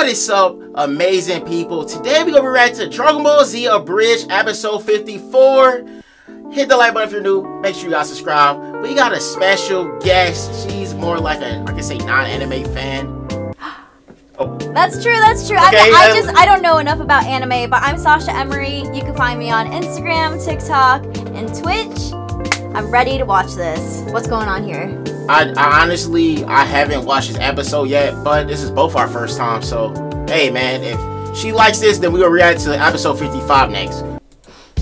What is up, amazing people? Today we're gonna be reacting to Dragon Ball Z Abridged episode 54. Hit the like button if you're new. Make sure you guys subscribe. We got a special guest. She's more like a, I can say, non-anime fan. Oh. That's true, that's true. Okay, I, I um, just, I don't know enough about anime, but I'm Sasha Emiri. You can find me on Instagram, TikTok, and Twitch. I'm ready to watch this. What's going on here? I, I honestly, I haven't watched this episode yet, but this is both our first time. So, hey man, if she likes this, then we will react to the episode 55 next.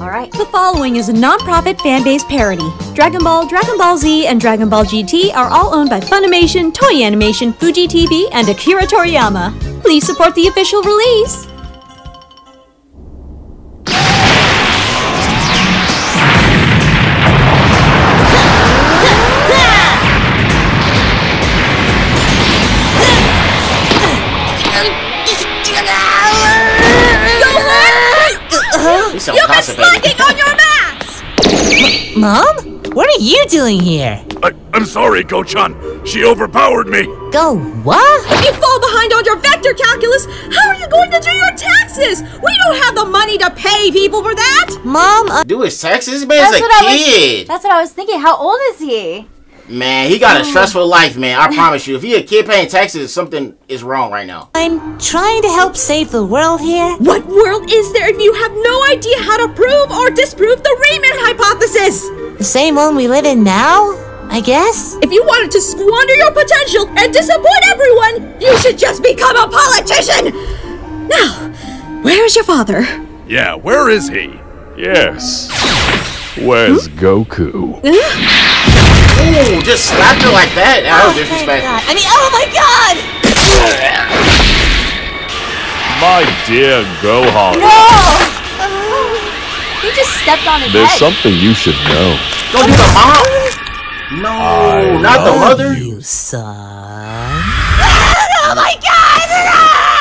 All right. The following is a non-profit fan-based parody. Dragon Ball, Dragon Ball Z, and Dragon Ball GT are all owned by Funimation, Toei Animation, Fuji TV, and Akira Toriyama. Please support the official release. You sound constipated. on your mats! Mom? What are you doing here? I, I'm sorry, Go-chan. She overpowered me. Go what? If you fall behind on your vector calculus, how are you going to do your taxes? We don't have the money to pay people for that! Mom, uh, Do his taxes, This man's That's a what I was- kid. That's what I was thinking. How old is he? Man, he got a oh. stressful life, man. I promise you. If he a kid paying taxes, something is wrong right now. I'm trying to help save the world here. What world is there if you have no idea how to prove or disprove the Riemann hypothesis? The same one we live in now, I guess? If you wanted to squander your potential and disappoint everyone, you should just become a politician! Now, where's your father? Yeah, where is he? Yes. Where's hmm? Goku? Ooh, just slapped her like that. That was oh Thank. God. I mean, oh my god! My dear Gohan. No. He just stepped on his There's head. something you should know. Don't do the mom. No, not the mother. You son. Oh my god!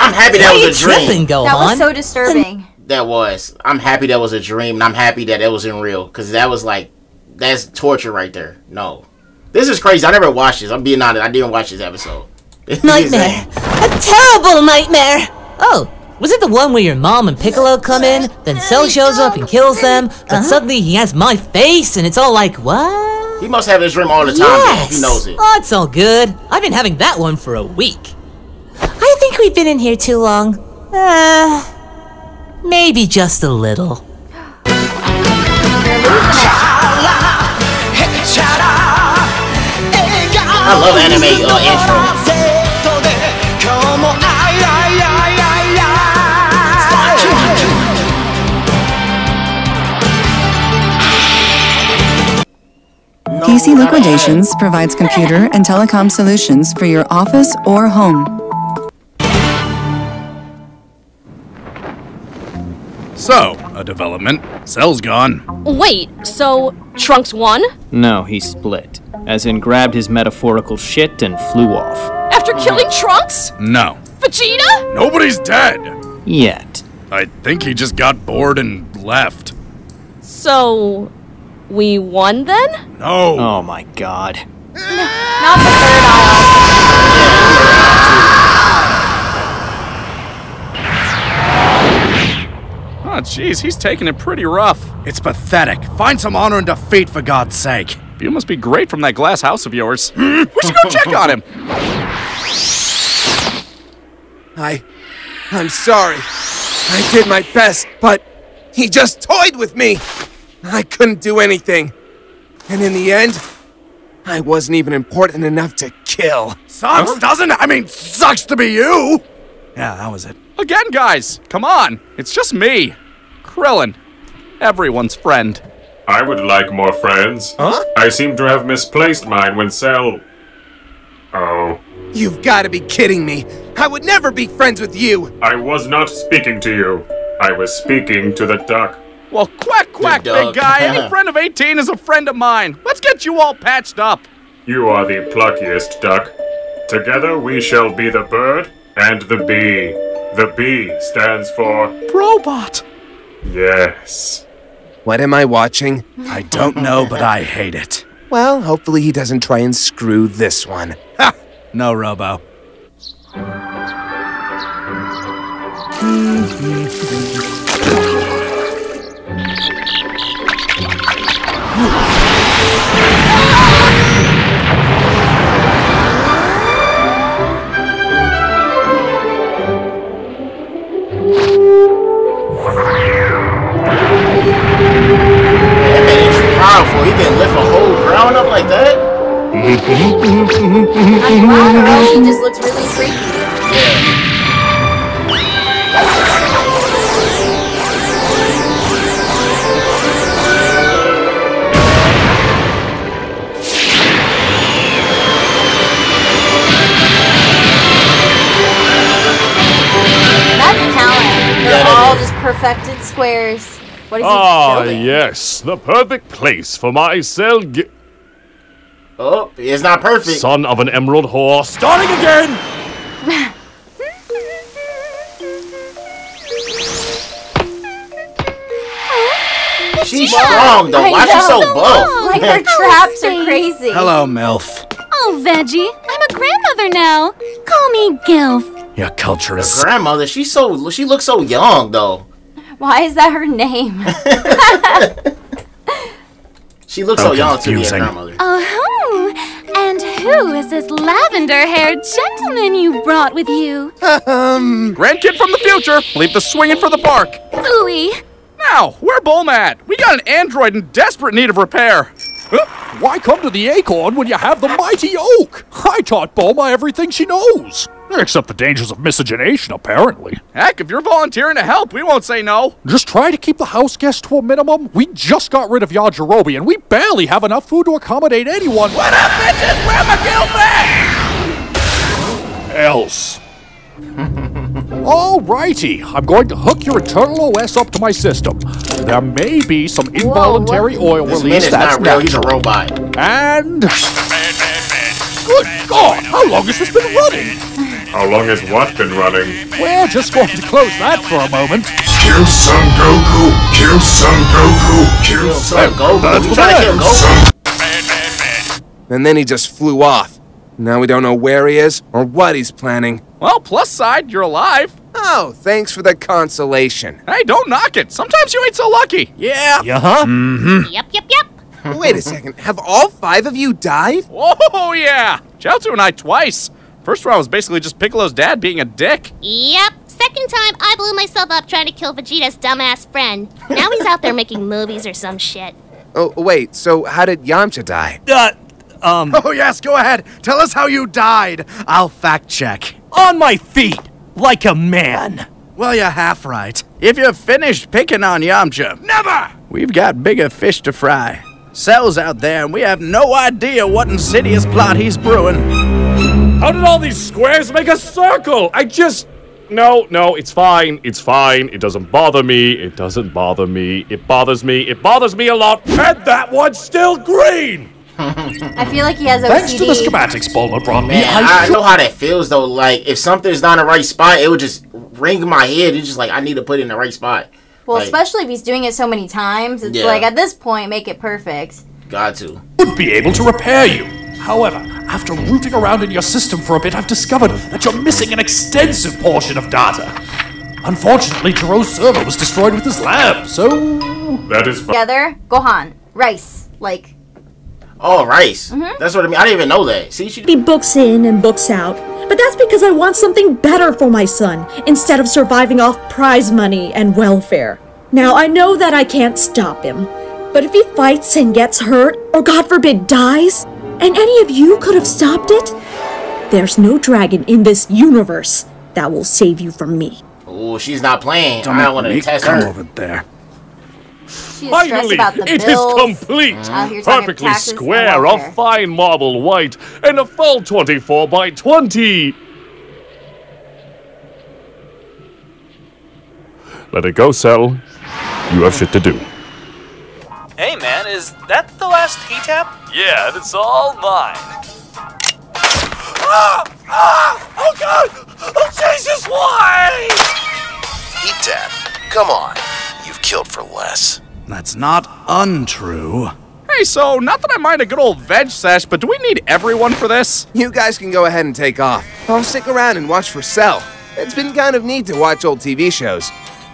I'm happy that Why are you was a dream. tripping, Gohan? That was so disturbing. That was. I'm happy that was a dream, and I'm happy that it wasn't real, because that was like, that's torture right there. No, this is crazy. I never watched this. I'm being honest. I didn't watch this episode. This Nightmare. A terrible nightmare! Oh, was it the one where your mom and Piccolo come in, then Cell shows up and kills them, but suddenly he has my face and it's all like, what? He must have this dream all the time. then, if He knows it. Oh, it's all good. I've been having that one for a week. I think we've been in here too long. Uh, maybe just a little. I love anime uh, intro. PC Liquidations provides computer and telecom solutions for your office or home. So, a development. Cell's gone. Wait, so Trunks won? No, he split. As in, grabbed his metaphorical shit and flew off. After killing Trunks? No. Vegeta? Nobody's dead. Yet. I think he just got bored and left. So, we won then? No. Oh my god. Not the third aisle. Oh, jeez, he's taking it pretty rough. It's pathetic. Find some honor in defeat, for God's sake. You must be great from that glass house of yours. we should go check on him. I. I'm sorry. I did my best, but he just toyed with me. I couldn't do anything. And in the end, I wasn't even important enough to kill. Sucks, doesn't it? I mean, sucks to be you. Yeah, that was it. Again, guys, come on. It's just me. Krillin. Everyone's friend. I would like more friends. Huh? I seem to have misplaced mine when Cell. Oh. You've got to be kidding me. I would never be friends with you. I was not speaking to you. I was speaking to the duck. Well, quack, quack, Good big guy. Any friend of 18 is a friend of mine. Let's get you all patched up. You are the pluckiest duck. Together we shall be the bird and the bee. The B stands for Robot. yes. What am I watching? I don't know, but I hate it. Well, hopefully he doesn't try and screw this one. Ha! No, Robo. perfected squares. What is he Ah, building? yes, the perfect place for my cell. G- Oh, it's not perfect. Son of an emerald whore, starting again! She's strong though. I Why is she know. so buff? Like her traps are crazy. Hello, MILF. Oh, Veggie, I'm a grandmother now. Call me Gilf. Your culture is. Grandmother, she's so she looks so young though. Why is that her name? She looks So so young to be a grandmother. Oh, and who is this lavender-haired gentleman you brought with you? Um, Grandkid from the future. Leave the swinging for the park. Ooey. Now, where Bulma at? We got an android in desperate need of repair. Why come to the acorn when you have the mighty oak? I taught Bulma everything she knows. Except the dangers of miscegenation, apparently. Heck, if you're volunteering to help, we won't say no. Just try to keep the house guests to a minimum. We just got rid of Yajirobe, and we barely have enough food to accommodate anyone. What up, bitches? Where my guild at? else. Alrighty, I'm going to hook your internal OS up to my system. There may be some involuntary oil This man release is that's not real. He's a robot. And good God, how long has this been running? How long has what been running? We're just going to close that for a moment. Kill Son Goku! Kill Son Goku! Kill Son Goku. That's You the trying kill man. Goku? And then he just flew off. Now we don't know where he is or what he's planning. Well, plus side, you're alive. Oh, thanks for the consolation. Hey, don't knock it. Sometimes you ain't so lucky. Yeah. Yeah, huh? Mm-hmm. Yep, yep, yep. Wait a second, have all five of you died? Oh, yeah. Chiaotzu and I twice. First round was basically just Piccolo's dad being a dick. Yep. Second time, I blew myself up trying to kill Vegeta's dumbass friend. Now he's out there making movies or some shit. Oh, wait, so how did Yamcha die? Uh, um, Oh, yes, go ahead. Tell us how you died. I'll fact check. on my feet, like a man. Well, you're half right. If you're finished picking on Yamcha, never! We've got bigger fish to fry. Cell's out there, and we have no idea what insidious plot he's brewing. How did all these squares make a circle? I just. No, no, it's fine. It's fine. It doesn't bother me. It doesn't bother me. It bothers me. It bothers me a lot. And that one's still green! I feel like he has OCD. Thanks to the schematics Bulma brought me, Man, I I know how that feels though. Like if something's not in the right spot, it would just ring my head. It's just like I need to put it in the right spot. Well, Like, especially if he's doing it so many times, it's Yeah. like at this point, make it perfect. got to. would be able to repair you. However, after rooting around in your system for a bit, I've discovered that you're missing an extensive portion of data. Unfortunately, Gero's server was destroyed with his lab, so That is fine. Together, Gohan, rice, like Oh, rice. Mm-hmm. That's what I mean. I didn't even know that. See, she Be books in and books out. But that's because I want something better for my son, instead of surviving off prize money and welfare. Now, I know that I can't stop him, but if he fights and gets hurt, or God forbid dies, and any of you could have stopped it, there's no dragon in this universe that will save you from me. Oh, she's not playing. Don't I make want to me test come her. over there. She's stressed Finally, about the it is complete. Out here Perfectly taxes square, welfare. of fine marble white, and a full 24 by 20. Let it go, Cell. You have shit to do. Hey man, is that the last heat tap? Yeah, and it's all mine. Ah! Ah! Oh god! Oh Jesus, why? Heat tap. Come on. You've killed for less. That's not untrue. Hey, so not that I mind a good old veg sesh, but do we need everyone for this? You guys can go ahead and take off. I'll stick around and watch for Cell. It's been kind of neat to watch old TV shows.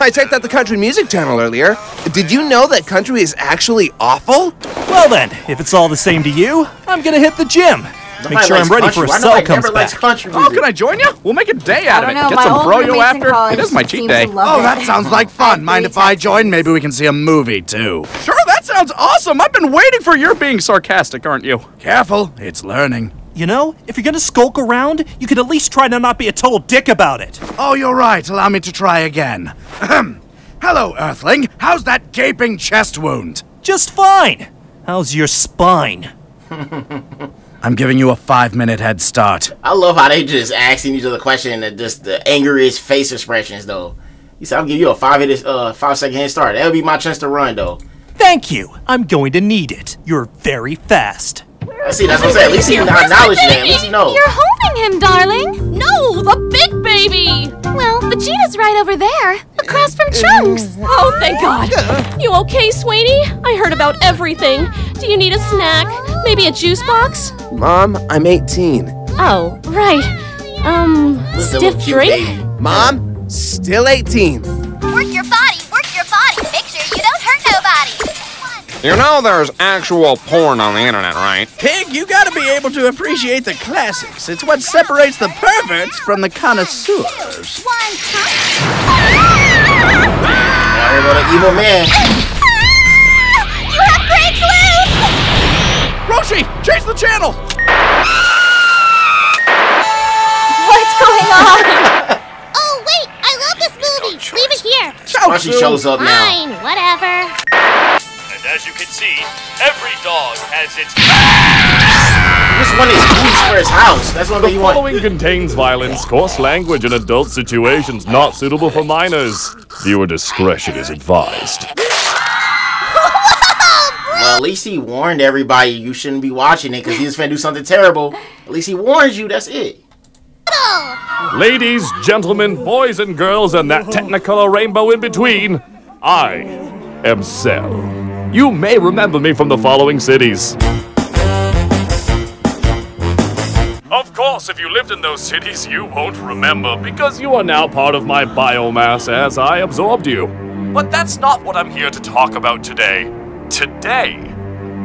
I checked out the country music channel earlier. Did you know that country is actually awful? Well then, if it's all the same to you, I'm gonna hit the gym. Make Nobody sure I'm ready country. for a Why cell nobody comes never back. country Oh, can I join you? We'll make a day out of it. don't know, Get my some old froyo after. college It is my cheat day. love Oh, that sounds like fun. Mind if I join? Maybe we can see a movie too. Sure, that sounds awesome. I've been waiting for your being sarcastic, aren't you? Careful, it's learning. You know, if you're gonna skulk around, you could at least try to not be a total dick about it. Oh, you're right. Allow me to try again. Ahem. Hello, Earthling. How's that gaping chest wound? Just fine. How's your spine? I'm giving you a five minute head start. I love how they just asking each other question and just the angriest face expressions though. He said, "I'll give you a five minute, uh, five second head start. That'll be my chance to run though." Thank you. I'm going to need it. You're very fast. I see. That's what I'm saying. At least he acknowledged that. At least he knows. You're holding him, darling. No, the big baby. Well, the Vegeta's right over there, across from Trunks. Oh, thank God. You okay, Sweeney? I heard about everything. Do you need a snack? Maybe a juice box? Mom, I'm 18. Oh, right. Um, stiff drink? Mom, still 18. You know there's actual porn on the internet, right? Pig, you gotta be able to appreciate the classics. It's what separates the perverts from the connoisseurs. One time. Oh, here go the evil man. You have great glue! Roshi, change the channel! What's going on? Oh, wait, I love this movie. Leave it here. Roshi shows up now. Fine, whatever. And as you can see, every dog has its. This one is keys for his house. That's one The thing you want. following contains violence, coarse language, and adult situations not suitable for minors. Viewer discretion is advised. Well, at least he warned everybody you shouldn't be watching it because he was finna do something terrible. At least he warns you. That's it. Ladies, gentlemen, boys and girls, and that technicolor rainbow in between, I am Cell. You may remember me from the following cities. Of course, if you lived in those cities, you won't remember because you are now part of my biomass as I absorbed you. But that's not what I'm here to talk about today. Today,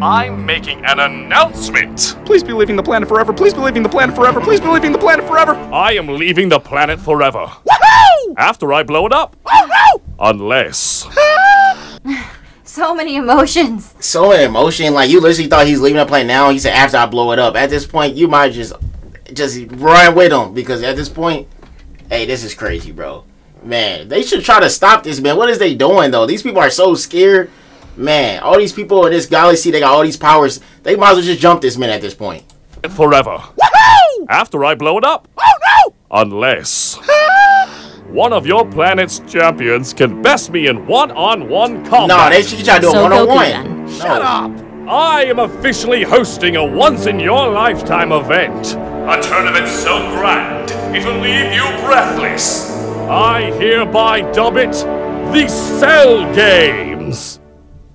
I'm making an announcement. Please be leaving the planet forever. Please be leaving the planet forever. Please be leaving the planet forever. I am leaving the planet forever. After I blow it up. Unless. Ah! So many emotions. So in emotion, like you literally thought he's leaving the plane now. He said after I blow it up. At this point, you might just just run with him because at this point, hey, this is crazy, bro. Man, they should try to stop this, man. What is they doing though? These people are so scared. Man, all these people in this galaxy, they got all these powers. They might as well just jump this man at this point. Forever. Woohoo! After I blow it up. Unless. One of your planet's champions can best me in one-on-one combat. No, they should try to do a So one-on-one. Goku then. Shut up! I am officially hosting a once-in-your-lifetime event. A tournament so grand, it will leave you breathless. I hereby dub it the Cell Games.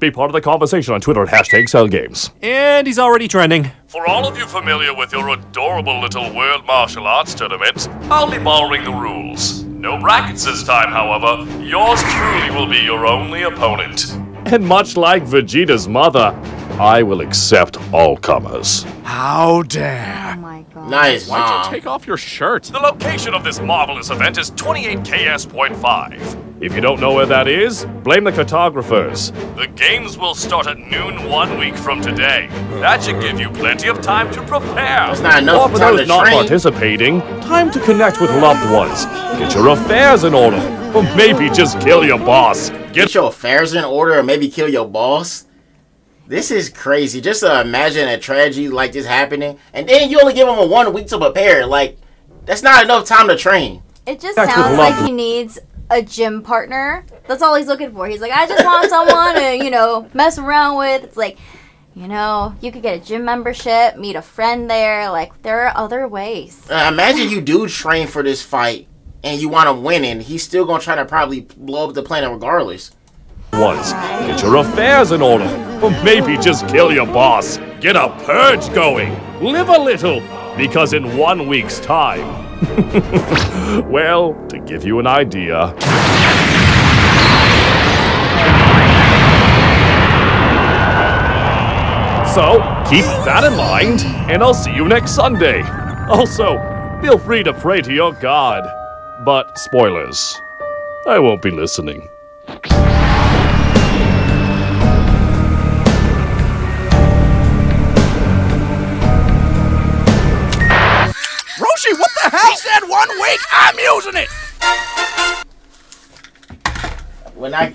Be part of the conversation on Twitter at hashtag Cell Games. And he's already trending. For all of you familiar with your adorable little World Martial Arts tournament, I'll be borrowing the rules. No brackets this time, however. Yours truly will be your only opponent. And much like Vegeta's mother, I will accept all comers. How dare! Oh nice, Why'd you take off your shirt? The location of this marvelous event is 28KS.5. If you don't know where that is, blame the cartographers. The games will start at noon one week from today. That should give you plenty of time to prepare. That's not enough Or for time those to not train. participating, time to connect with loved ones. Get your affairs in order. Or maybe just kill your boss. Get your affairs in order or maybe kill your boss. This is crazy. Just to imagine a tragedy like this happening, and then you only give him a one week to prepare. Like, that's not enough time to train. It just That's sounds like he needs a gym partner. That's all he's looking for. He's like, I just want someone to, you know, mess around with. It's like, you know, you could get a gym membership, meet a friend there. Like, there are other ways. Uh, imagine you do train for this fight and you want him winning. He's still gonna try to probably blow up the planet regardless. Once, Get your affairs in order. Or maybe just kill your boss. Get a purge going. Live a little. Because in one week's time, well, to give you an idea. So, keep that in mind, and I'll see you next Sunday. Also, feel free to pray to your God. But, spoilers, I won't be listening. One week. I'm using it. When I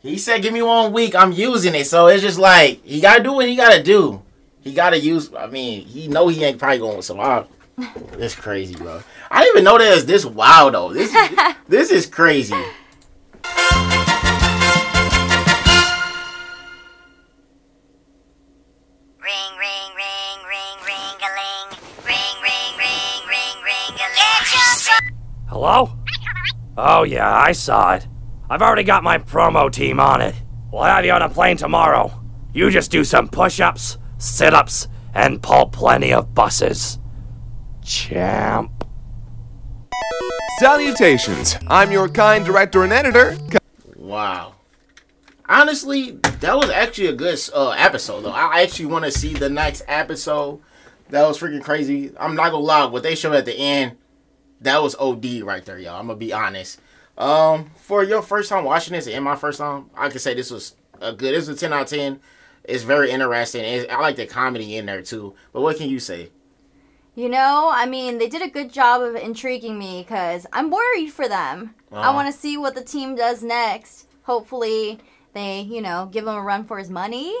he said, "Give me one week. I'm using it." So it's just like he gotta do what he gotta do. He gotta use. I mean, he know he ain't probably going to survive. It's crazy, bro. I didn't even know that it's this wild though. This this is crazy. Hello? Oh, yeah, I saw it. I've already got my promo team on it. We'll have you on a plane tomorrow. You just do some push ups, sit ups, and pull plenty of buses. Champ. Salutations. I'm your kind director and editor. Wow. Honestly, that was actually a good uh, episode though. I actually want to see the next episode. That was freaking crazy. I'm not gonna lie, what they showed at the end, that was OD right there, y'all. I'm gonna be honest. Um, for your first time watching this and my first time, I could say this was a good. This was a 10 out of 10. It's very interesting. It's, I like the comedy in there too. But what can you say? You know, I mean, they did a good job of intriguing me because I'm worried for them. I Uh-huh. want to see what the team does next. Hopefully, they, you know, give him a run for his money.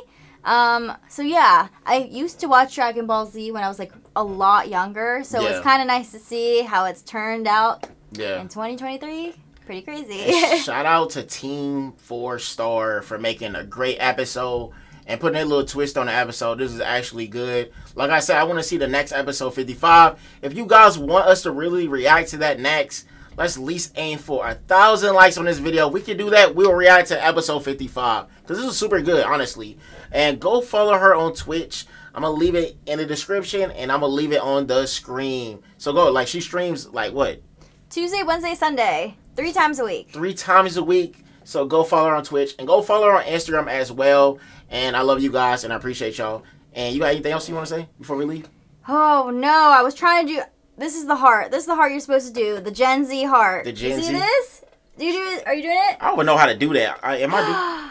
Um, so yeah, I used to watch Dragon Ball Z when I was like a lot younger, so Yeah. it's kind of nice to see how it's turned out Yeah. in 2023. Pretty crazy. Shout out to Team Four Star for making a great episode and putting a little twist on the episode. This is actually good. Like I said, I want to see the next episode 55. If you guys want us to really react to that next, let's at least aim for a thousand likes on this video. We can do that. We'll react to episode 55 because this is super good, honestly. And go follow her on Twitch. I'm gonna leave it in the description and I'm gonna leave it on the screen. So go like she streams like what Tuesday, Wednesday, Sunday, three times a week. three times a week. So go follow her on Twitch and go follow her on Instagram as well. And I love you guys and I appreciate y'all. And you got anything else you want to say before we leave? Oh no, I was trying to do. This is the heart. This is the heart you're supposed to do. The Gen Z heart. The Gen you see Z? this? Do you do it? Are you doing it? I don't know how to do that. I, am I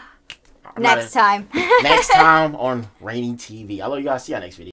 do? Next a- time. next time on Rainey TV. I love you guys. See y'all next video.